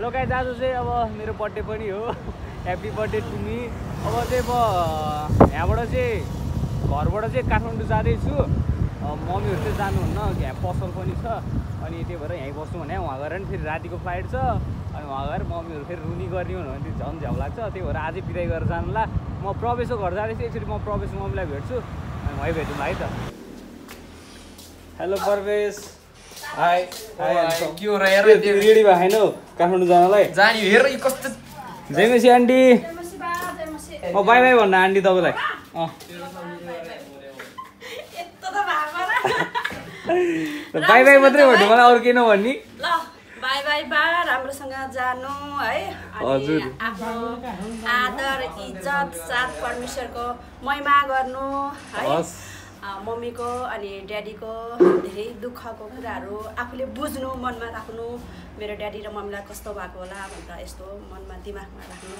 Hello guys आज चाहिँ अब मेरो बर्थडे पनि हो। ह्याप्पी बर्थडे टु मी अब चाहिँ म यहाँबाट चाहिँ घरबाट चाहिँ काठमाडौँ जाँदैछु। मम्मीहरू चाहिँ जानुहुन्न यहाँ पसल पनि छ। अनि त्यही भएर यहीँ बस्नु भने उहाँ गएर नि फेरि रातिको फ्लाइट छ। अनि उहाँ गएर मम्मीहरू फेरि रुनी गर्ने हो भने झन् झ्याउ लाग्छ। त्यही भएर आजै बिदाई गरेर जानुला म प्रवेशको घर जाँदैछु। एकचोटि म प्रवेश मम्मीलाई भेट्छु। अनि वहीँ भेटौँला है त। हेलो प्रवेश। हाई हाई के हो र हेर रेडी भयो होइन हौ काठमाडौँ जानलाई जाने हेर यो कस्तो जयमेसी आन्टी म बाई बाई भन्नु आन्टी तपाईँलाई अँ बाई बाई मात्रै भन्नु मलाई अरू केही नभन्ने ल बाई बाई बा राम्रोसँग जानु है अनि हजुर। आफ्नो आदर इज्जत साथ परमेश्वरको महिमा गर्नु है हस् अ, मम्मीको अनि ड्याडीको धेरै दुःखको कुराहरू आफूले बुझ्नु मनमा राख्नु मेरो ड्याडी र मम्मीलाई कस्तो भएको होला भनेर यस्तो मनमा दिमागमा राख्नु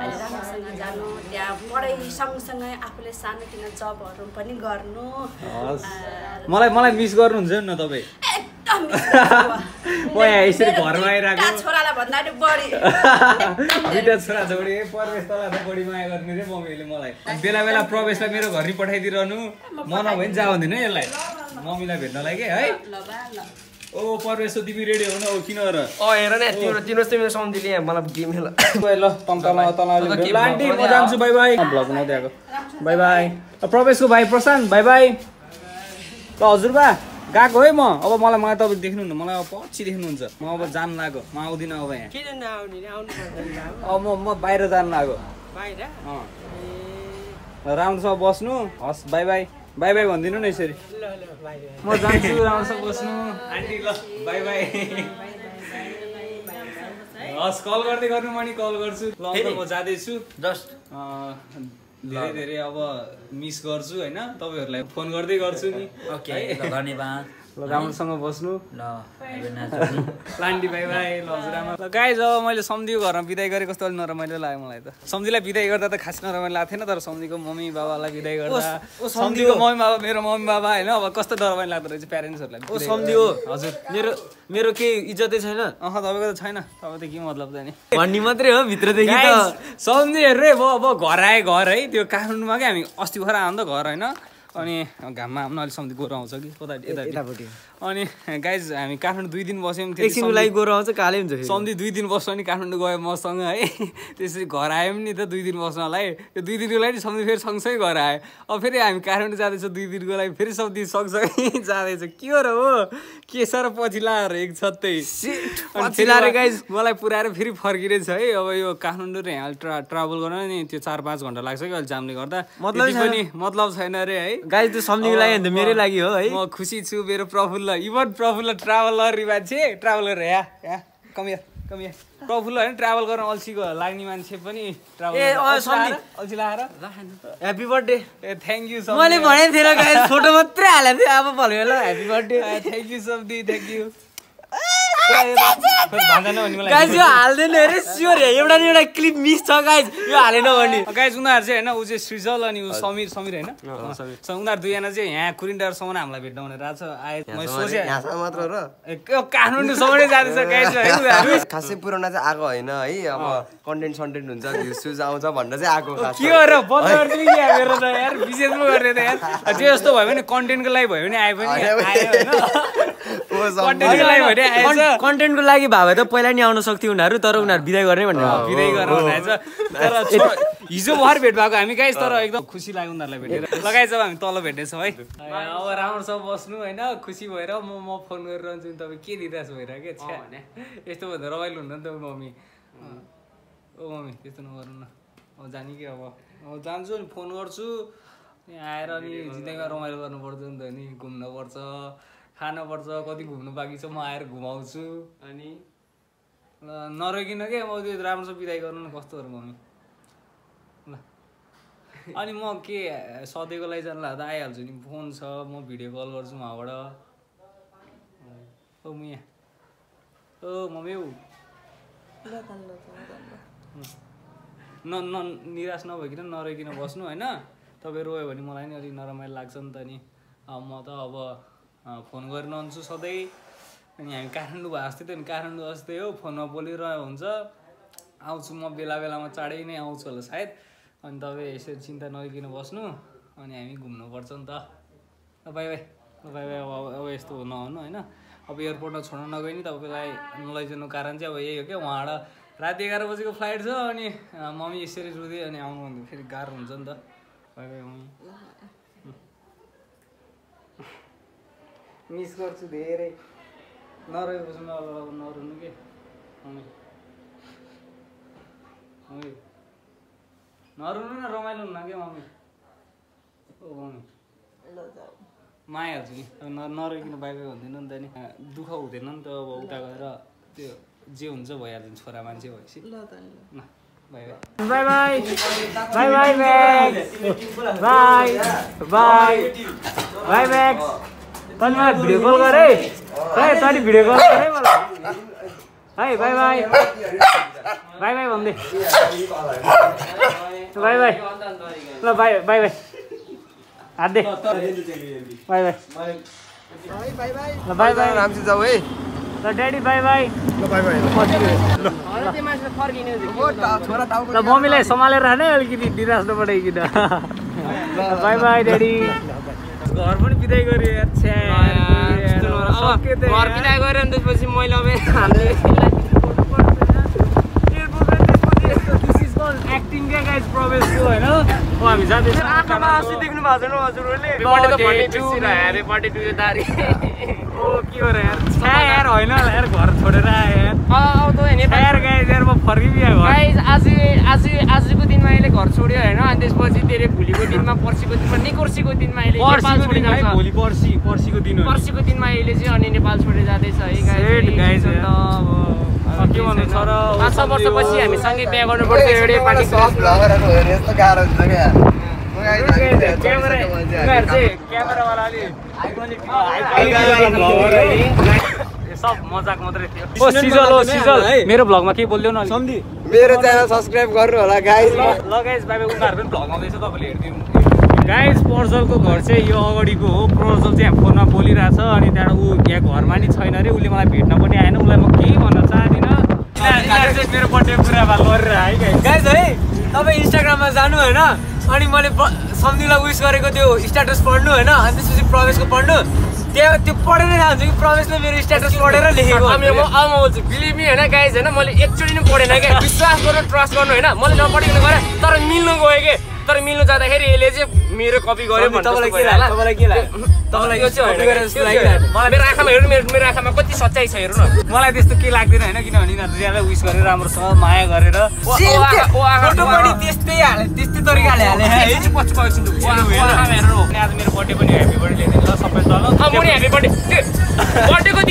अनि राम्रोसँग जानु त्यहाँ पढाइ सँगसँगै आफूले सानोतिनो जबहरू पनि गर्नु मलाई मलाई मिस गर्नुहुन्छ नि न तपाईँ। म यहाँ यसरी मेरो घरमा आइरहेको। दुईटा छोरालाई भन्दा नि बढी। दुइटा छोरा छोरी प्रवेश तलाई त बढी माया गर्ने रे मम्मीले मलाई। बेला बेला प्रवेशलाई मेरो घर पठाइदिइरहनु म नभए पनि जा भन्दिनँ है यसलाई। मम्मीलाई भेट्नलाई के है। ओ प्रवेश हो तिमी रेडी हुन हो किन र? अँ हेर न तिम्रो तिम्रो चाहिँ मेरो सम्झिले यहाँ मलाई गेम खेल। ल तल आन्टी म जान्छु बाई बाई भ्लग बनाउँदै आएको बाई बाई प्रवेशको भाइ प्रशान्त बाई बाई ल हजुरबा। गएको है म। अब मलाई मलाई तपाईँ देख्नुहुन्न। मलाई अब पछि देख्नुहुन्छ। म अब जानु लाग्यो म आउँदिनँ अब यहाँ। किन नआउने नि आउनु पर्दैन। अब म म बाहिर जानु लाग्यो बाहिर? अँ। ल, राम्रोसँग बस्नु। हस् बाई बाई। बाई बाई भनिदिनु न यसरी। ल ल बाहिर म जान्छु राम्रोसँग बस्नु। आन्टी ल बाई बाई। हस् कल गर्दै गर्नु म नि कल गर्छु। ल म जाँदैछु। जस्ट। अँ, धेरै धेरै अब मिस गर्छु होइन? तपाईँहरूलाई फोन गर्दै गर्छु नि। ओके है? धन्यवाद। ल राम्रोसँग बस्नु। लान्डी ल हजुरआमा ल गाइज अब मैले सम्झीको घरमा बिदाई गरेँ कस्तो अलिक नरमाइलो लाग्यो मलाई त। सम्झीलाई बिदाई गर्दा त खास नरमाइलो लाग्थेन तर सम्झीको मम्मी बाबालाई बिदाई गर्दा सम्झीको मम्मी बाबा मेरो मम्मी बाबा होइन अब कस्तो डरमाइलो लाग्दो रहेछ प्यारेन्ट्सहरूलाई ओ सम्झियो हजुर मेरो मेरो केही इज्जतै छैन? अह तपाईँको त छैन। तपाईँ त के मतलब त नि? भन्ने मात्रै हो भित्रदेखि त सम्झि हेर्नु अब अब घर आए घर है त्यो काठमाडौँमा क्या हामी अस्ति भएर आउँदा घर होइन? अनि घाममा आउनु अलिक सम्झि गोरो आउँछ कि? कता यतापट्टि। अनि गाइज हामी काठमाडौँ दुई दिन बस्यौँ एकछिनको लागि गोरो आउँछ कालै हुन्छ। सम्झि दुई दिन बस्नु नि काठमाडौँ गयो मसँग है? त्यसरी घर आयौँ नि त दुई दिन बस्नलाई त्यो दुई दिनको लागि सम्झि फेरि सँगसँगै घर आयो। अब फेरि हामी काठमाडौँ जाँदैछौँ दुई दिनको लागि फेरि सम्झि सँगसँगै जाँदैछ। के हो र हो? के सर पछि लाएर एक छत्तै? पछि लाएर मलाई- पुऱ्याएर फेरि फर्किरहेछ है? अब यो काठमाडौँ र यहाँ ट्रा ट्राभल गर्न नि त्यो चार पाँच घन्टा लाग्छ कि अहिले जामले गर्दा? मतलबै त्यति पनि मतलब छैन अरे है? गाइस त्यो सम्झिको लागि अन्त मेरै लागि हो है म खुसी छु मेरो प्रफुल्ल इभन प्रफुल्ल ट्राभलर मान्छे ट्राभल गरेर या या कमिया कमिया प्रफुल्ल होइन ट्राभल गर्न अल्छीको लाग्ने मान्छे पनि ट्राभल ए, अँ, सम्झि। अल्छी लाएर ह्याप्पी बर्थडे ए थ्याङ्क यू मैले भनेको थिएन गाइस फोटो मात्रै हालेको थिएँ अब भन्यो ल ह्याप्पी बर्थडे थ्याङ्क यू सम्धि थ्याङ्क यू भने गाइस यो हाल्दैन अरे स्योर एउटा न एउटा क्लिप मिस छ गाइस यो हालेन भने। गाइज उनीहरू चाहिँ होइन ऊ चाहिँ सृजल अनि ऊ समीर समीर होइन? उनीहरू दुईजना चाहिँ यहाँ कुरिन्डारसम्म हामीलाई भेट्न भनेर आएको छ आए मैले सोचेँ। मात्र र? काठमाडौँसम्म नै जाँदैछ गाइज खासै पुऱ्याउन चाहिँ आएको होइन है? अब कन्टेन्ट सन्टेन्ट हुन्छ भ्युज स्युज आउँछ भनेर चाहिँ आएको के हो र? बन्द गरिदिनु मेरो त यार विशेष पो गर्ने त यार। त्यो जस्तो भयो भने कन्टेन्टको लागि भयो भने आए पनि आयो होइन। कन्टेन्टको लागि भए भए त पहिला नि आउन सक्थ्यो उनीहरू तर उनीहरू बिदाय गर्ने भनेर बिदाई गरेर हिजो भर भेट भएको हामी गाइस तर एकदम खुसी लाग्यो उनीहरूलाई भेटेर। लगाएछ अब हामी तल भेट्नेछौँ है। अब राम्रोसँग बस्नु होइन खुसी भएर म म फोन गरिरहन्छु नि तपाईँ के दिइरहेको छु भइरहेको क्या? छ्या। यस्तो भन्दा रमाइलो हुन्न नि त मम्मी। ओ मम्मी त्यस्तो नगर्नु न। अब जाने कि अब? अब जान्छु नि फोन गर्छु। आएर नि जिन्दगीमा रमाइलो गर्नुपर्छ नि त नि घुम्नुपर्छ खानुपर्छ कति घुम्नु बाँकी छ म आएर घुमाउँछु। अनि? ल नरोकिन के म त्यो राम्रोसँग बिदाई गर्नु न कस्तो हो मम्मी? ल। अनि म के सधैँको लागि जानु लाग्दा आइहाल्छु नि फोन छ म भिडियो कल गर्छु उहाँबाट। ओ मुया ओ मम्मी ऊ। न न निराश नभइकन नरोकिन बस्नु होइन? तपाईँ रोयो भने मलाई नि अलिक नरमाइलो लाग्छ नि त नि। अब म त अब फोन गरिरहन्छु सधैँ। अनि हामी काठमाडौँ भयो जस्तै नि काठमाडौँ जस्तै हो फोनमा बोलिरहेको हुन्छ। आउँछु म बेला बेलामा चाँडै नै आउँछु होला सायद। अनि तपाईँ यसरी चिन्ता नलिकन बस्नु अनि हामी घुम्नुपर्छ नि त। By by. बाई अब अब यस्तो नहुनु होइन? अब एयरपोर्टमा छोड्न नगए नि तपाईँलाई नलैजानु कारण चाहिँ अब यही हो क्या। उहाँबाट राति एघार बजीको फ्लाइट छ अनि मम्मी यसरी रुँदै अनि आउनु फेरि गाह्रो हुन्छ नि त। बाई बाई मिस गर्छु धेरै नरहेपछि म अब नरुनु के मम्मी नरुनु न रमाइलो हुन्न क्या मम्मी ओ मम्मी माइहाल्छु नि अब न नरोकिन बाइक भन्दैन नि त नि दुःख हुँदैन नि त अब उता गएर त्यो जे हुन्छ भइहाल्छ नि छोरा मान्छे भएपछि ल तैँले मलाई भिडियो कल गर है। है तैँले भिडियो कल गर है मलाई है बाई बाई बाई बाई भन्दै बाई बाई ल बाई बाई बाई हात दे। बाई बाई ल बाई बाई जाऊ है ल ड्याडी बाई बाई ल मम्मीलाई सम्हालेर राख्ने अलिकति डिरास्नु पठाइकन बाई बाई ड्याडी घर पनि बिदा गरे घर बिदा अनि त्यसपछि मैले अब हामीले हामी जाँदैछ। आँखामा अस्ति देख्नु भएको छैन हजुरहरूले के यार यार घर छोडेर यार यार म आज आज आजको दिनमा यसले घर छोड्यो होइन? अनि त्यसपछि तेरो भोलिको दिनमा पर्सिको दिनमा निकोर्सीको दिनमा भोलि पर्सि पर्सिको दिन पर्सिको दिनमा अहिले चाहिँ अनि नेपाल छोडेर जाँदैछ है गाइज अन्त अब छ र? पाँच छ वर्षपछि हामीसँगै बिहा गर्नुपर्छ सब मजाक मात्रै थियो ओ सिजल सिजल मेरो भ्लगमा केही बोलिदेऊ न सम्धि मेरो च्यानल सब्सक्राइब गर्नु होला गाइस ल बाबा उनीहरू पनि भ्लग आउँदैछ पर्जलको घर चाहिँ यो अगाडिको हो पर्जल चाहिँ फोनमा बोलिरहेछ अनि त्यहाँबाट ऊ यहाँ घरमा नि छैन अरे उसले मलाई भेट्न पनि आएन उसलाई म केही भन्न चाहदिनँ मेरो बर्थडे पुरा भए गरिरह है गाइज है तपाईँ इन्स्टाग्राममा जानु होइन अनि मैले सम्धिलाई विस गरेको त्यो स्ट्याटस पढ्नु होइन अनि त्यसपछि प्रवेशको पढ्नु। त्यहाँ त्यो पढेर जान्छ कि प्रवेशले मेरो स्ट्याटस पढेर लेखेको अब म अब म बोल्छु बिलिभ मी होइन गाइज होइन मैले एकचोटि पनि पढेन क्या। विश्वास गर्नु ट्रस्ट गर्नु होइन। मैले नपढिकन गरेँ तर मिल्नु गयो कि? तर मिल्नु जाँदाखेरि यसले चाहिँ मेरो कपी गऱ्यो मेरो आँखामा हेर्नु मेरो आँखामा कति सच्चाइ छ हेर्नु न मलाई त्यस्तो केही लाग्दैन होइन किनभने यिनीहरू ज्यादा उयस गरेर राम्रो छ माया गरेर त्यस्तै हाले त्यस्तै तरिकाले हाले आज मेरो बर्थडे पनि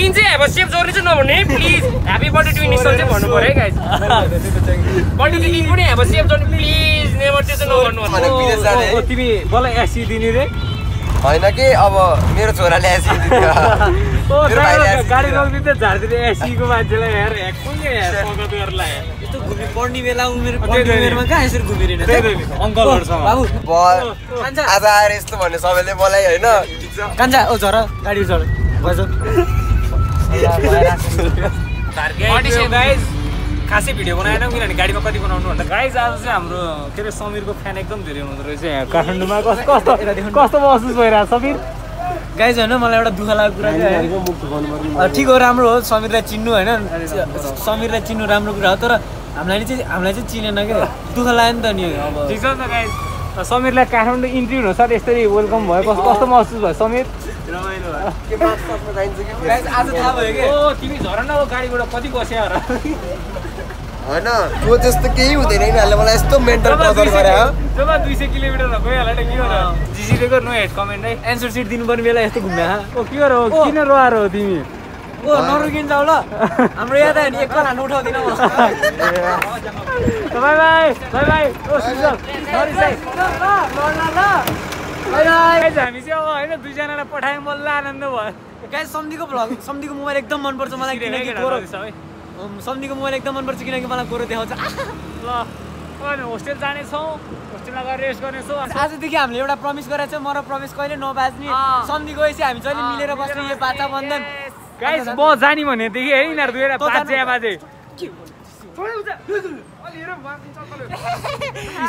दिन चाहिँ अब सेभ गर्ने चाहिँ नभन्ने प्लिज ह्याप्पी बर्थडे टु इनिसल चाहिँ भन्नु पऱ्यो है गाइज बर्थडेको दिन पनि अब सेभ गर्ने प्लिज नेभर त्यो चाहिँ नगर्नु ओ, तिमी बल्ल एसी दिने रे होइन कि अब मेरो छोराले ओ भाइले ड्राइभर आइसक्यो। गाडी रोकिदिँदै झारिदिने एसीको मान्छेलाई हेर कुन यस्तो घुमि पढ्ने बेला उमेर पढ्ने। उमेरमा कहाँ यसरी घुमिरहेन अङ्कलहरूसँग बाबु आज आएर यस्तो भन्ने सबैले मलाई होइन कान्छा ओ झर गाडी झर गाइज खासै भिडियो बनाएन किनभने गाडीमा कति बनाउनु भन्दा। गाइज आज चाहिँ हाम्रो के अरे समीरको फ्यान एकदम धेरै हुँदो रहेछ यहाँ। काठमाडौँमा कस्तो कस्तो कस्तो महसुस भइरहेको छ समीर? गाइज होइन मलाई एउटा दुःख लागेको कुरा चाहिँ ठिक हो राम्रो हो समीरलाई चिन्नु होइन? समीरलाई चिन्नु राम्रो कुरा हो तर हामीलाई चाहिँ हामीलाई चाहिँ चिनेन क्या दुःख लाग्यो नि त नि अब ठिक छ नि त गाइज समीरलाई काठमाडौँ इन्ट्री हुनसाथ यसरी वेलकम भयो। कस्तो कस्तो महसुस भयो समीर? थाहा भयो कि? ओ तिमी झर न हो गाडीबाट कति बस्यो र होइन त्यो त्यस्तो केही हुँदैन यिनीहरूले मलाई यस्तो मेन्टल टर्चर गरे हो जब दुई सय किलोमिटर गइहाल्यो नि के गर जिसीले नो हेड कमेन्ट है? एन्सर सिट दिनुपर्ने बेला यस्तो घुम्या ओ के गर हो किन रोएर हो तिमी? ओ नरुकिन जाऊ ल। हाम्रो याद आयो नि एक कल हान्नु उठाउँदिन म बाई बाई बाई बाई। ओ सुजल सरी हामी चाहिँ अब होइन दुईजनालाई पठायौँ बल्ल आनन्द भयो गाइज सम्धिको भ्लग सम्धिको मोबाइल एकदम मनपर्छ मलाई किनकि गोरो अम्, सम्धिको मोबाइल एकदम मनपर्छ किनकि मलाई गोरो देखाउँछ ल अनि होस्टेल जानेछौँ होस्टेलमा गएर रेस्ट गर्नेछौँ आजदेखि हामीले एउटा प्रमिस गरेको छ म र प्रमिस कहिले नबाज्ने। सम्धि गएपछि हामी जहिले मिलेर बस्ने यो बाचा बन्धन गाइस म जाने भनेदेखि है। यिनीहरू दुईवटा बाजे बाजे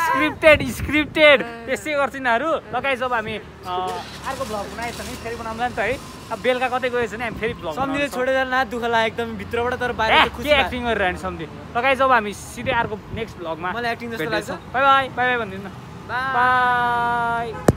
स्क्रिप्टेड स्क्रिप्टेड त्यसै गर्छ यिनीहरू ल गाइस अब हामी अर्को भ्लग बनाएछ भने फेरि बनाउँला नि त है। अब बेलुका कतै गएछ भने हामी फेरि भ्लग सम्झिँदै छोडेर न दुःख लाग्यो एकदम भित्रबाट तर बाहिर के। एक्टिङ गरेर हामी सम्झि। ल गाइस अब हामी सिधै अर्को नेक्स्ट भ्लगमा मलाई acting जस्तो लाग्छ। बाई बाई बाई बाई भनिदिनु न। बाई